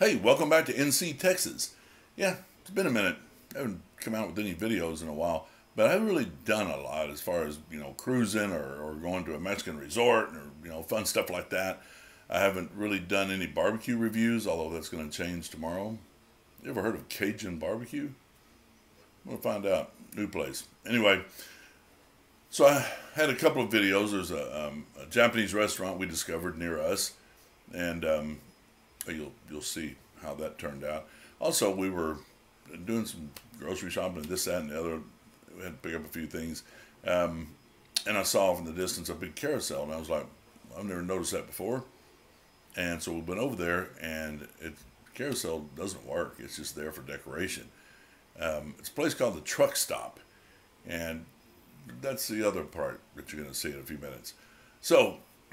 Hey, welcome back to NC Texas. Yeah, it's been a minute. I haven't come out with any videos in a while, but I haven't really done a lot as far as, you know, cruising or, or going to a Mexican resort or, you know, fun stuff like that. I haven't really done any barbecue reviews, although that's going to change tomorrow. You ever heard of Cajun barbecue? To find out. New place. Anyway, so I had a couple of videos. There's a, um, a Japanese restaurant we discovered near us, and um, you'll you'll see how that turned out. Also, we were doing some grocery shopping and this, that, and the other. We had to pick up a few things, um, and I saw from the distance a big carousel, and I was like, I've never noticed that before. And so we went over there, and it carousel doesn't work. It's just there for decoration. Um, it's a place called the Truck Stop, and that's the other part that you're going to see in a few minutes. So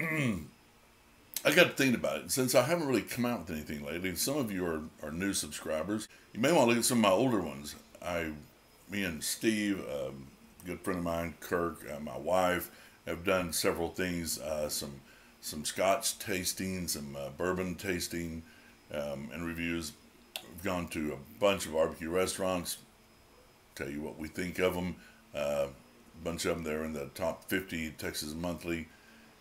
I got to thinking about it. Since I haven't really come out with anything lately, some of you are, are new subscribers. You may want to look at some of my older ones. I, me and Steve, um, good friend of mine, Kirk, uh, my wife, have done several things. Uh, some some Scotch tasting, some uh, bourbon tasting, um, and reviews. We've gone to a bunch of barbecue restaurants. Tell you what we think of them. Uh, a bunch of them there in the top 50 Texas Monthly.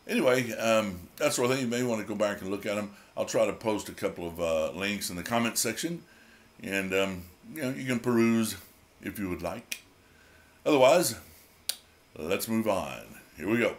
Anyway, um, that's what I think. You may want to go back and look at them. I'll try to post a couple of uh, links in the comment section, and um, you know you can peruse if you would like. Otherwise, let's move on. Here we go.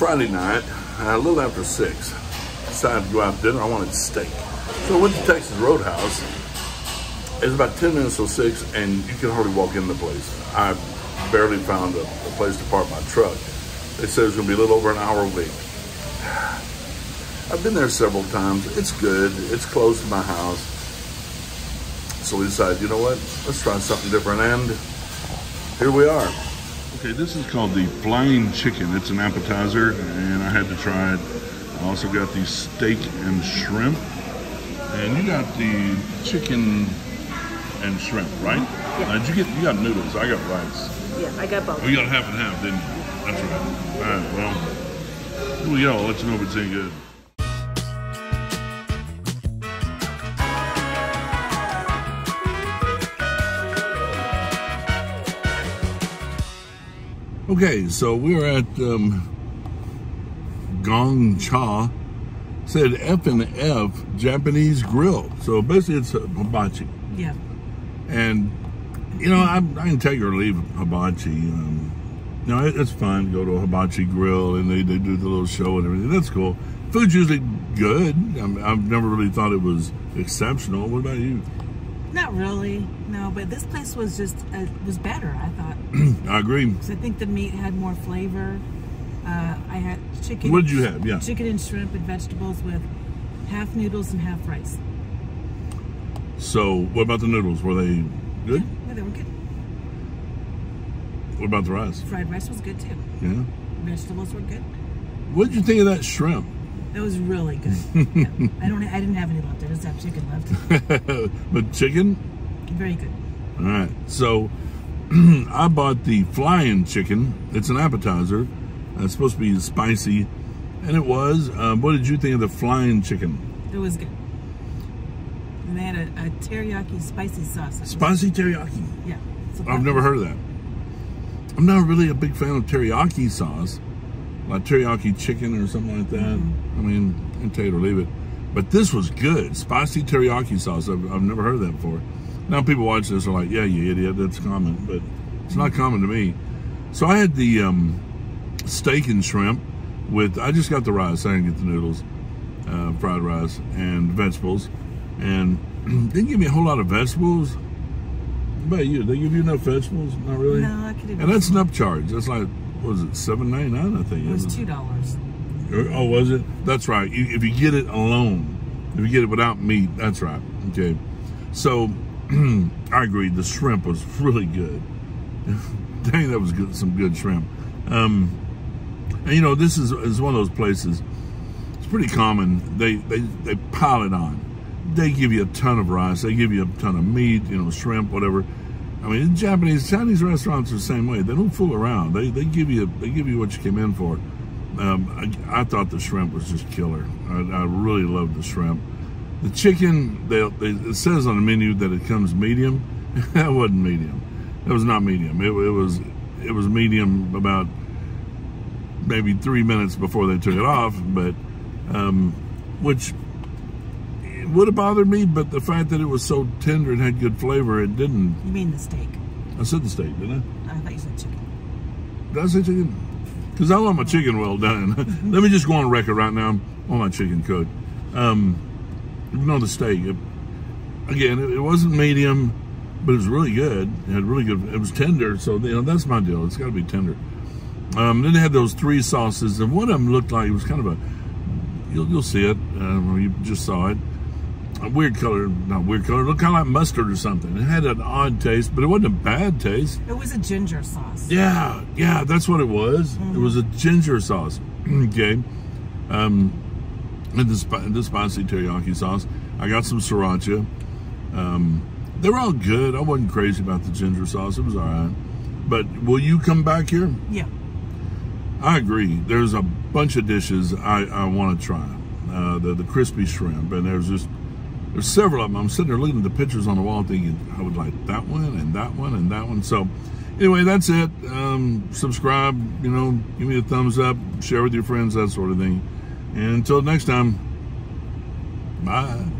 Friday night, a little after 6. Decided to go out to dinner. I wanted steak. So I went to Texas Roadhouse. It's about 10 minutes till 6, and you can hardly walk in the place. I barely found a, a place to park my truck. They said it was going to be a little over an hour wait. I've been there several times. It's good. It's close to my house. So we decided, you know what? Let's try something different. And here we are. Okay, this is called the Flying Chicken. It's an appetizer, and I had to try it. I also got the steak and shrimp. And you got the chicken and shrimp, right? Yeah. Uh, did you get you got noodles? I got rice. Yeah, I got both. You got half and half, didn't you? That's right. All right. Well, here we go. I'll let you know if it's any good. Okay, so we're at um, Gong Cha. Said F and F Japanese Grill. So basically, it's a hibachi. Yeah. And you know, I, I can take or leave hibachi. Um, you know, it, it's fun to go to a hibachi grill and they, they do the little show and everything. That's cool. Food's usually good. I mean, I've never really thought it was exceptional. What about you? Not really, no. But this place was just uh, was better. I thought. I agree. 'Cause I think the meat had more flavor. Uh, I had chicken. What did you have? Yeah. Chicken and shrimp and vegetables with half noodles and half rice. So, what about the noodles? Were they good? Yeah, they were good. What about the rice? Fried rice was good too. Yeah. Vegetables were good. What did you think of that shrimp? It was really good. yeah. I don't. I didn't have any left. I just have chicken left. but chicken? Very good. All right. So I bought the flying chicken. It's an appetizer. Uh, It's supposed to be spicy, and it was. Um, what did you think of the flying chicken? It was good. And they had a, a teriyaki spicy sauce. Spicy teriyaki. Yeah. I've never heard of that. I'm not really a big fan of teriyaki sauce, like teriyaki chicken or something like that. I mean, and take it or leave it. But this was good. Spicy teriyaki sauce. I've, I've never heard of that before. Now people watch this are like, yeah, you idiot, that's common. But it's not common to me. So I had the um, steak and shrimp with, I just got the rice. I didn't get the noodles, uh, fried rice, and vegetables. And didn't give me a whole lot of vegetables. About you? They give you enough vegetables? Not really? No, I could. And that's an upcharge. That's like, was it, seven ninety nine? I think. It was two dollars. Oh, was it? That's right. You- If you get it alone, if you get it without meat, that's right. Okay. So, I agree. The shrimp was really good. Dang, that was good. Some good shrimp. Um, and you know, this is is one of those places. It's pretty common. They they they pile it on. They give you a ton of rice. They give you a ton of meat. You know, shrimp, whatever. I mean, Japanese Chinese restaurants are the same way. They don't fool around. They they give you they give you what you came in for. Um, I, I thought the shrimp was just killer. I, I really loved the shrimp. The chicken, they, they, it says on the menu that it comes medium. that wasn't medium. It was not medium. It, it was it was medium about maybe three minutes before they took it off, but um, which would have bothered me. But the fact that it was so tender and had good flavor, it didn't. You mean the steak? I said the steak, didn't I? I thought you said chicken. Did I say chicken? Because I want my chicken well done. Let me just go on record right now. I want my chicken cooked. Um, you know the steak. It, again, it, it wasn't medium, but it was really good. It had really good. It was tender, so you know that's my deal. It's got to be tender. Um, then they had those three sauces, and one of them looked like it was kind of a. You'll, you'll see it. Uh, you just saw it. A weird color, not weird color. It looked kind of like mustard or something. It had an odd taste, but it wasn't a bad taste. It was a ginger sauce. Yeah, yeah, that's what it was. It was a ginger sauce. okay. Um, and the, spi- the spicy teriyaki sauce. I got some sriracha. Um, they were all good. I wasn't crazy about the ginger sauce. It was all right. But will you come back here? Yeah. I agree. There's a bunch of dishes I, I want to try. Uh, the the crispy shrimp, and there's just there's several of them. I'm sitting there looking at the pictures on the wall, thinking I would like that one and that one and that one. So anyway, that's it. Um, subscribe. You know, give me a thumbs up. Share with your friends, that sort of thing. And until next time, bye.